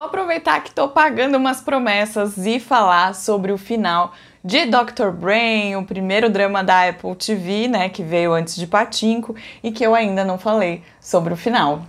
Vou aproveitar que estou pagando umas promessas e falar sobre o final de Dr. Brain, o primeiro drama da Apple TV, né, que veio antes de Patinco e que eu ainda não falei sobre o final.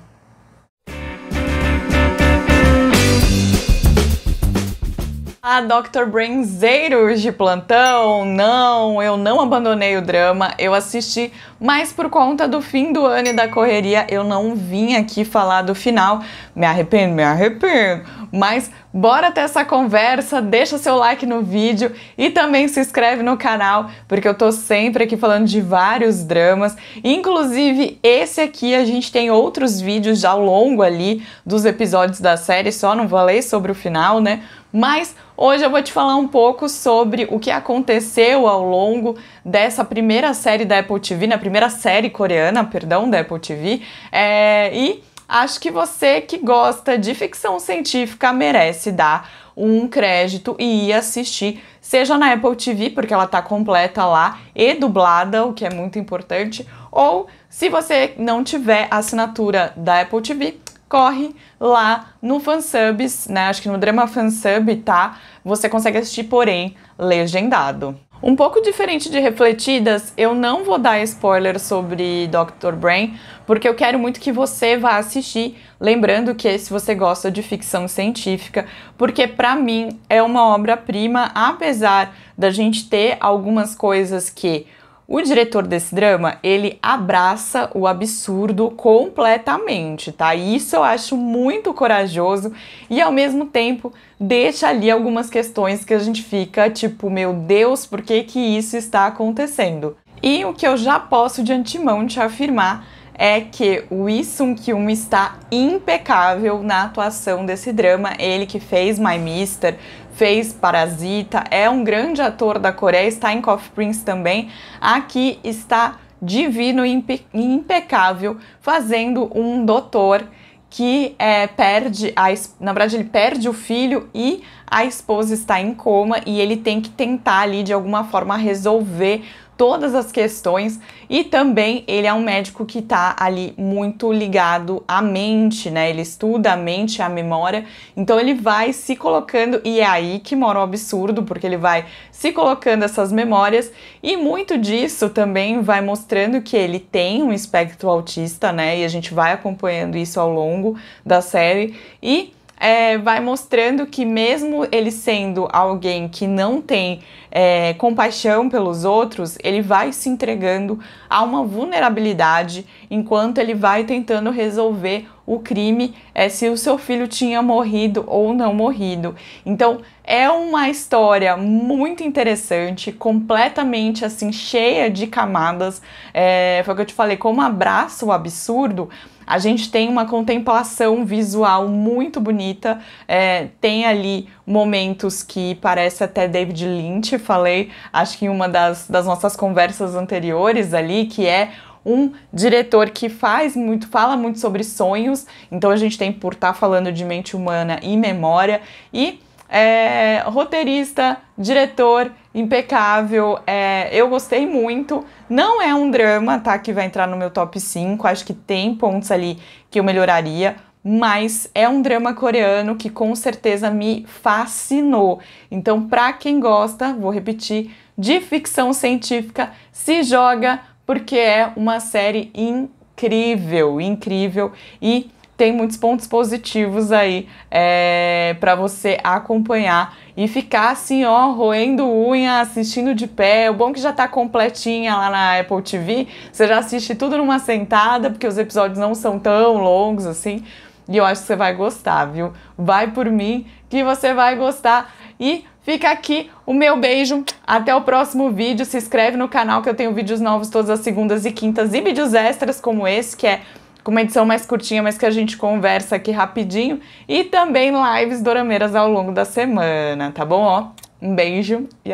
A Dr. Brainzeiros de plantão, não, eu não abandonei o drama, eu assisti, mas por conta do fim do ano e da correria, eu não vim aqui falar do final. Me arrependo, me arrependo, mas bora ter essa conversa, deixa seu like no vídeo e também se inscreve no canal, porque eu tô sempre aqui falando de vários dramas, inclusive esse aqui a gente tem outros vídeos já ao longo ali dos episódios da série, só não falei sobre o final, né? Mas hoje eu vou te falar um pouco sobre o que aconteceu ao longo dessa primeira série da Apple TV, na primeira série coreana, perdão, da Apple TV, é, e acho que você que gosta de ficção científica merece dar um crédito e ir assistir, seja na Apple TV, porque ela tá completa lá e dublada, o que é muito importante, ou se você não tiver assinatura da Apple TV, corre lá no Fansubs, né? Acho que no Drama Fansub, tá? Você consegue assistir, porém, legendado. Um pouco diferente de Refletidas, eu não vou dar spoiler sobre Dr. Brain, porque eu quero muito que você vá assistir, lembrando que se você gosta de ficção científica, porque para mim é uma obra-prima, apesar da gente ter algumas coisas que o diretor desse drama, ele abraça o absurdo completamente, tá? E isso eu acho muito corajoso e ao mesmo tempo deixa ali algumas questões que a gente fica tipo, meu Deus, por que que isso está acontecendo? E o que eu já posso de antemão te afirmar é que o Lee Sung-kyun está impecável na atuação desse drama. Ele que fez My Mister, fez Parasita, é um grande ator da Coreia, está em Coffee Prince também. Aqui está divino e impe impecável, fazendo um doutor que é, perde, a, na verdade ele perde o filho e a esposa está em coma e ele tem que tentar ali de alguma forma resolver todas as questões e também ele é um médico que está ali muito ligado à mente, né? Ele estuda a mente, a memória, então ele vai se colocando e é aí que mora o absurdo, porque ele vai se colocando essas memórias e muito disso também vai mostrando que ele tem um espectro autista, né? E a gente vai acompanhando isso ao longo da série e é, vai mostrando que mesmo ele sendo alguém que não tem é, compaixão pelos outros, ele vai se entregando a uma vulnerabilidade enquanto ele vai tentando resolver o crime é, se o seu filho tinha morrido ou não morrido. Então é uma história muito interessante, completamente assim cheia de camadas. É, foi o que eu te falei, como abraça o absurdo a gente tem uma contemplação visual muito bonita, é, tem ali momentos que parece até David Lynch, falei, acho que em uma das, das nossas conversas anteriores ali, que é um diretor que faz muito, fala muito sobre sonhos, então a gente tem por estar tá falando de mente humana e memória, e é, roteirista, diretor, impecável. É, eu gostei muito. Não é um drama, tá? Que vai entrar no meu top 5. Acho que tem pontos ali que eu melhoraria. Mas é um drama coreano que com certeza me fascinou. Então, pra quem gosta, vou repetir, de ficção científica, se joga porque é uma série incrível, incrível e tem muitos pontos positivos aí é, para você acompanhar e ficar assim, ó, roendo unha, assistindo de pé. O bom é que já tá completinha lá na Apple TV, você já assiste tudo numa sentada, porque os episódios não são tão longos assim. E eu acho que você vai gostar, viu? Vai por mim que você vai gostar. E fica aqui o meu beijo. Até o próximo vídeo. Se inscreve no canal que eu tenho vídeos novos todas as segundas e quintas e vídeos extras como esse, que é com uma edição mais curtinha, mas que a gente conversa aqui rapidinho. E também lives dorameiras ao longo da semana, tá bom? Ó, um beijo e